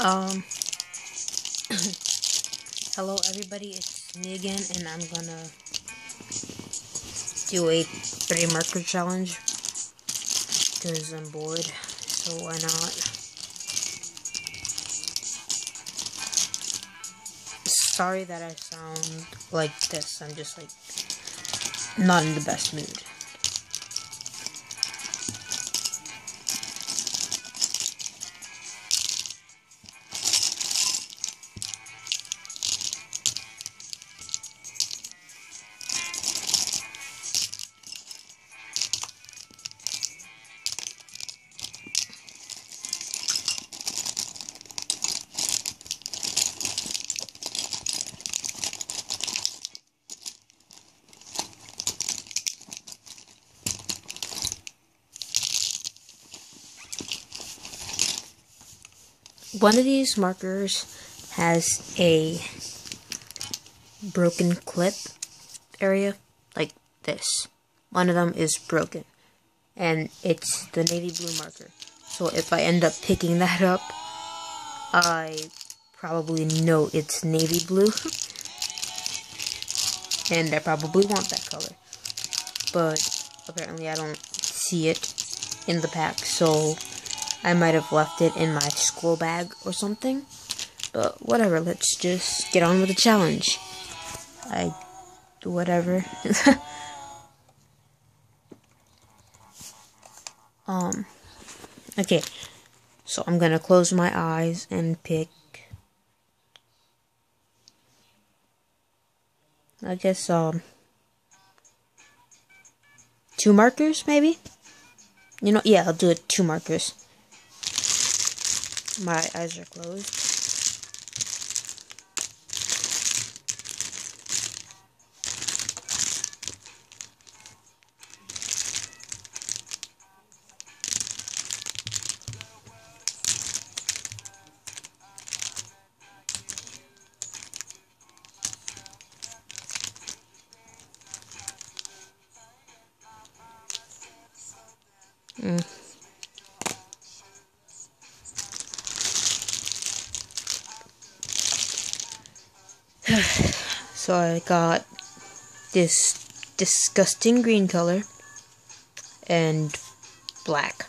Um, hello everybody, it's me again, and I'm gonna do a three marker challenge because I'm bored, so why not? Sorry that I sound like this, I'm just like not in the best mood. One of these markers has a broken clip area like this. One of them is broken and it's the navy blue marker. So if I end up picking that up, I probably know it's navy blue. and I probably want that color. But apparently I don't see it in the pack, so I might have left it in my school bag or something. But whatever, let's just get on with the challenge. I. Do whatever. um. Okay. So I'm gonna close my eyes and pick. I guess, um. Two markers, maybe? You know, yeah, I'll do it two markers. My eyes are closed. Mm. so I got this disgusting green color and black.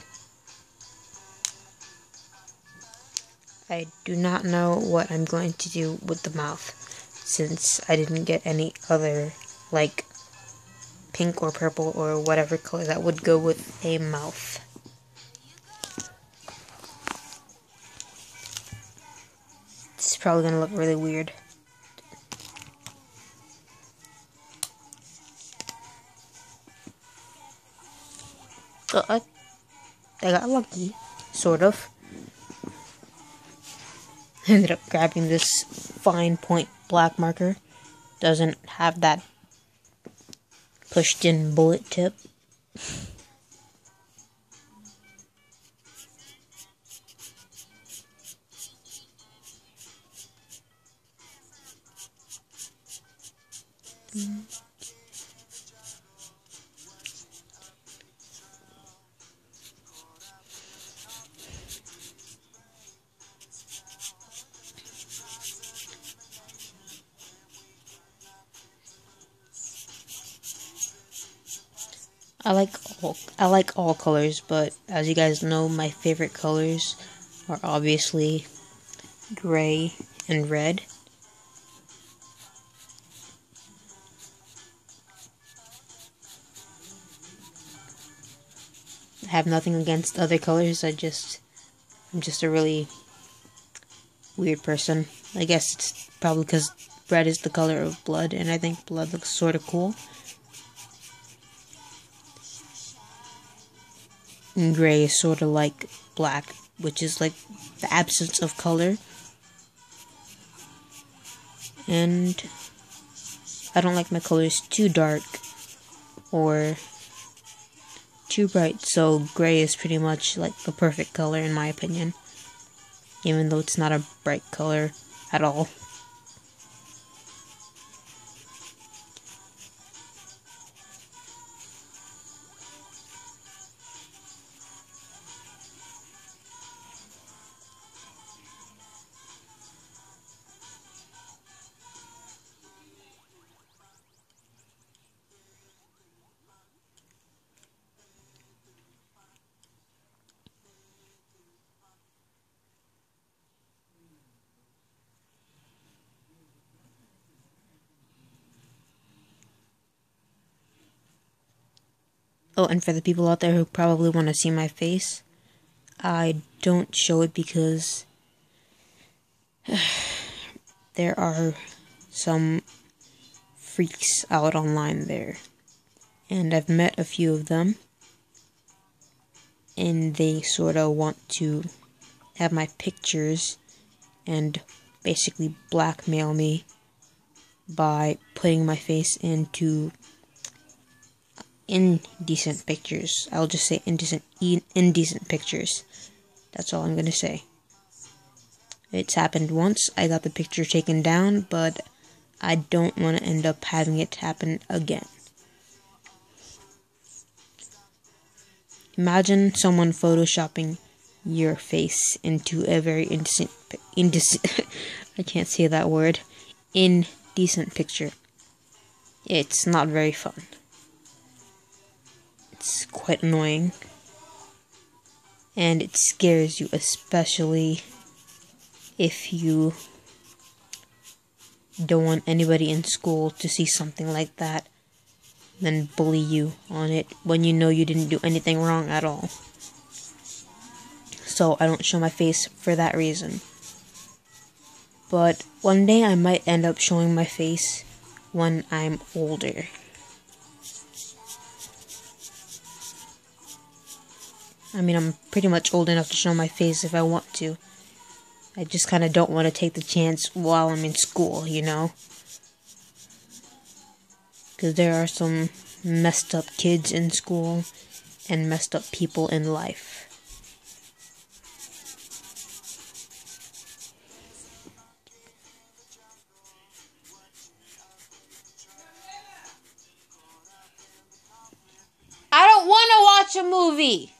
I do not know what I'm going to do with the mouth since I didn't get any other like pink or purple or whatever color that would go with a mouth. It's probably gonna look really weird. Uh, I, I got lucky, sort of. Ended up grabbing this fine point black marker. Doesn't have that pushed in bullet tip. Mm. I like all I like all colors, but as you guys know, my favorite colors are obviously gray and red. I have nothing against other colors. I just I'm just a really weird person. I guess it's probably because red is the color of blood, and I think blood looks sort of cool. And gray is sort of like black, which is like the absence of color. And I don't like my colors too dark or too bright, so gray is pretty much like the perfect color in my opinion. Even though it's not a bright color at all. Oh, and for the people out there who probably want to see my face, I don't show it because there are some freaks out online there. And I've met a few of them. And they sort of want to have my pictures and basically blackmail me by putting my face into indecent pictures. I'll just say indecent indecent pictures. That's all I'm to say. It's happened once. I got the picture taken down, but I don't want to end up having it happen again. Imagine someone photoshopping your face into a very indecent, indecent I can't say that word, indecent picture. It's not very fun. It's quite annoying. And it scares you, especially if you don't want anybody in school to see something like that, then bully you on it when you know you didn't do anything wrong at all. So I don't show my face for that reason. But one day I might end up showing my face when I'm older. I mean, I'm pretty much old enough to show my face if I want to. I just kind of don't want to take the chance while I'm in school, you know? Because there are some messed up kids in school and messed up people in life. I don't want to watch a movie.